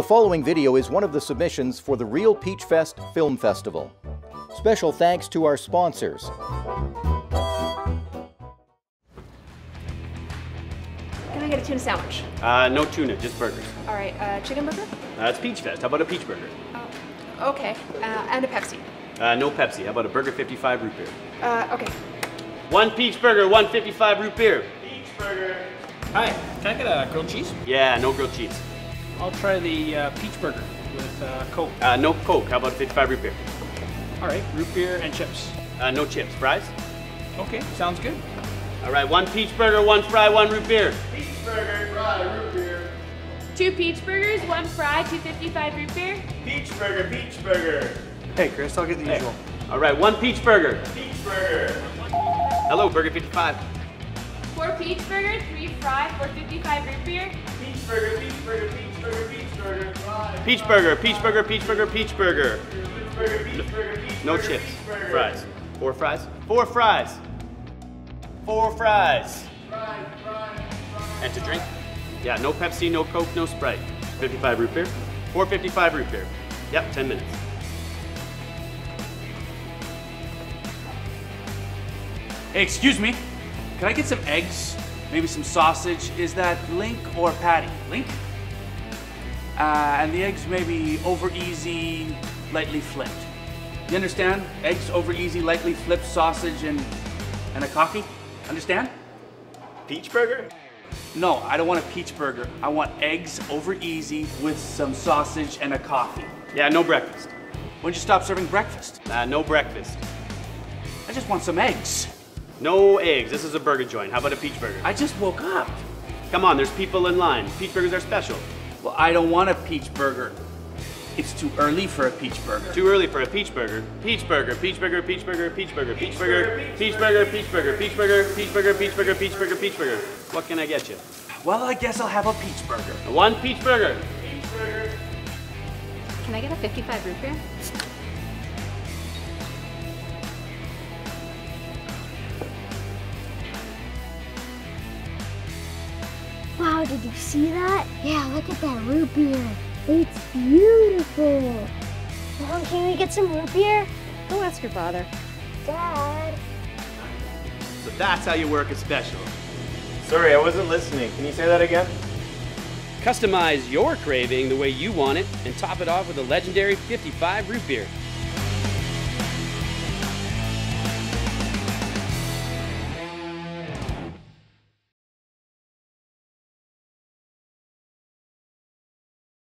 The following video is one of the submissions for the Reel Peach Fest Film Festival. Special thanks to our sponsors. Can I get a tuna sandwich? Uh, no tuna, just burgers. All right, uh, chicken burger? Uh, it's Peach Fest. How about a peach burger? Oh, okay. Uh, and a Pepsi. Uh, no Pepsi. How about a burger 55 root beer? Uh, okay. One peach burger, one 55 root beer. Peach burger. Hi, can I get a grilled cheese? Yeah, no grilled cheese. I'll try the uh, peach burger with uh, Coke. Uh, no Coke. How about a 55 root beer? All right, root beer and chips. Uh, no chips. Fries? Okay, sounds good. All right, one peach burger, one fry, one root beer. Peach burger, fry, root beer. Two peach burgers, one fry, two fifty-five root beer. Peach burger, peach burger. Hey, Chris, I'll get the usual. All right, one peach burger. Peach burger. Hello, Burger 55. Four peach burgers, three fry, four fifty-five root beer. Peach burger, peach burger, peach burger, peach burger. Peach burger, peach burger, peach burger, peach burger. No chips. Fries. Four fries? Four fries. Four fries. And to drink? Yeah, no Pepsi, no Coke, no Sprite. 55 root beer? 455 root beer. Yep, 10 minutes. Hey, excuse me. Can I get some eggs? Maybe some sausage? Is that Link or Patty? Link? Uh, and the eggs maybe over easy, lightly flipped. You understand? Eggs over easy, lightly flipped sausage and and a coffee. Understand? Peach burger? No, I don't want a peach burger. I want eggs over easy with some sausage and a coffee. Yeah, no breakfast. When'd you stop serving breakfast? Uh, no breakfast. I just want some eggs. No eggs. This is a burger joint. How about a peach burger? I just woke up. Come on, there's people in line. Peach burgers are special. Well, I don't want a peach burger. It's too early for a peach burger. Too early for a peach burger. Peach burger, peach burger, peach burger, peach burger, peach burger, peach burger, peach burger, peach burger, peach burger, peach burger, peach burger, peach burger. What can I get you? Well, I guess I'll have a peach burger. One peach burger. Can I get a 55 root beer? Wow, did you see that? Yeah, look at that root beer. It's beautiful. Mom, can we get some root beer? Go ask your father. Dad. So that's how you work a special. Sorry, I wasn't listening. Can you say that again? Customize your craving the way you want it and top it off with a legendary 55 root beer.